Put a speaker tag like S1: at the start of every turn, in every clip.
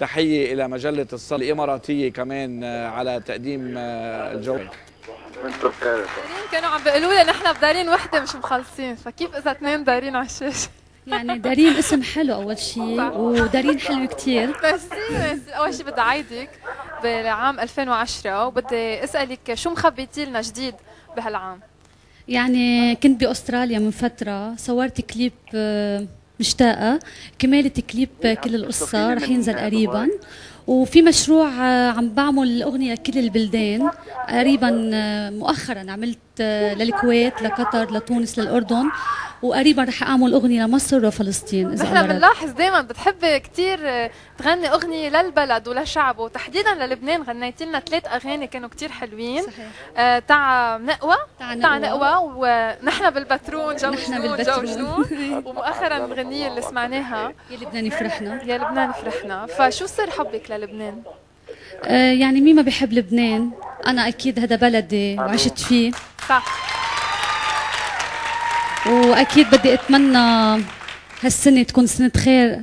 S1: تحية إلى مجلة الصل الإماراتية كمان آه، على تقديم آه، الجو.
S2: بخير
S3: كانوا عم بيقولوا لي نحن بدارين وحدة مش مخلصين فكيف إذا اثنين دايرين على الشاشة؟
S4: يعني دارين اسم حلو أول شيء ودارين حلو كتير.
S3: ميرسي ميرسي أول شيء بدي أعيدك بالعام 2010 وبدي أسألك شو مخبيتي لنا جديد بهالعام؟
S4: يعني كنت بأستراليا من فترة صورت كليب آه، مشتاقة. كمالة كليب كل القصة رح ينزل قريبا. وفي مشروع آه، عم بعمل أغنية كل البلدان. قريبا آه، مؤخرا عملت آه، للكويت لقطر لتونس للأردن. وقريبا رح أعمل أغنية لمصر وفلسطين إذا
S3: نحن. بنلاحظ دائما بتحب كثير تغني أغنية للبلد وللشعب وتحديدا للبنان غنيتي لنا ثلاث أغاني كانوا كثير حلوين.
S4: صحيح.
S3: آه، تعا نقوى. تعا
S4: نقوى.
S3: ونحن بالبترون جو جنون جو. جنون. ومؤخرا الغنية اللي سمعناها.
S4: يا لبناني فرحنا
S3: يا لبنان فرحنا فشو سر حبك للبنان؟
S4: آه، يعني مين ما بيحب لبنان؟ أنا أكيد هذا بلدي وعشت فيه.
S3: صح.
S4: وأكيد بدي أتمنى هالسنة تكون سنة خير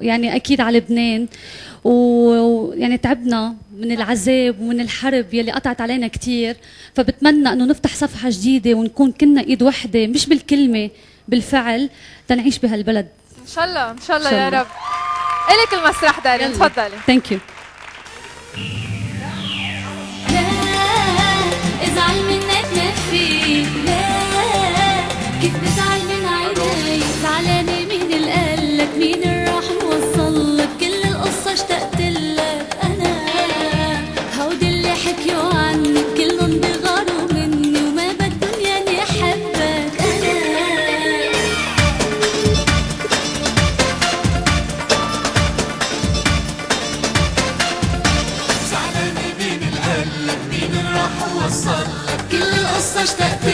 S4: يعني أكيد على لبنان. ويعني تعبنا من العذاب ومن الحرب يلي قطعت علينا كثير فبتمنى إنه نفتح صفحة جديدة ونكون كنا إيد وحدة مش بالكلمة بالفعل تنعيش بهالبلد.
S3: إن شاء الله إن شاء الله
S4: إن
S3: يا
S4: شاء
S3: رب. الك المسرح دارين
S4: يلا.
S3: تفضلي.
S4: ثانك يو
S5: كل القصة اشتقت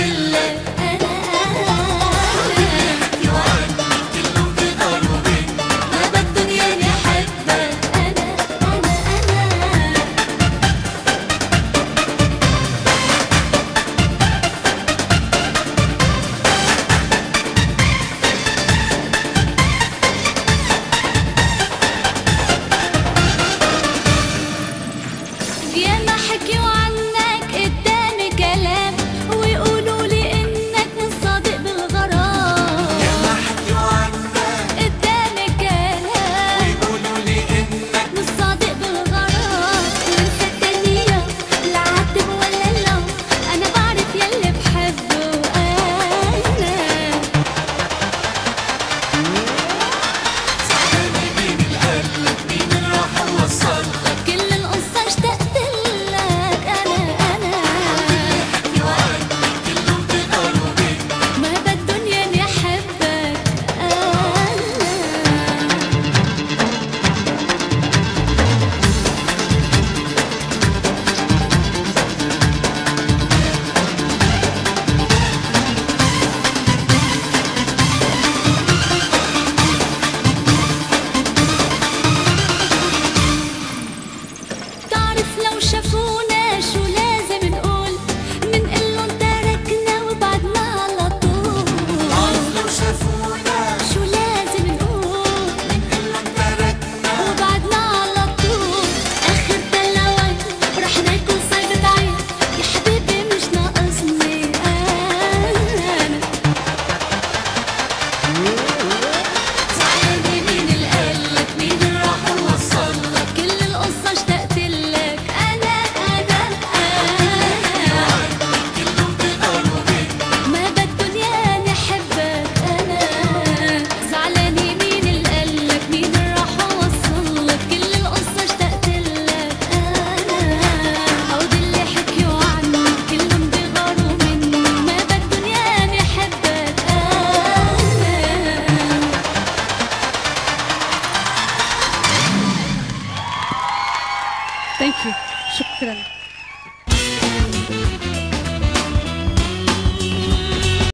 S4: ثانك يو شكرا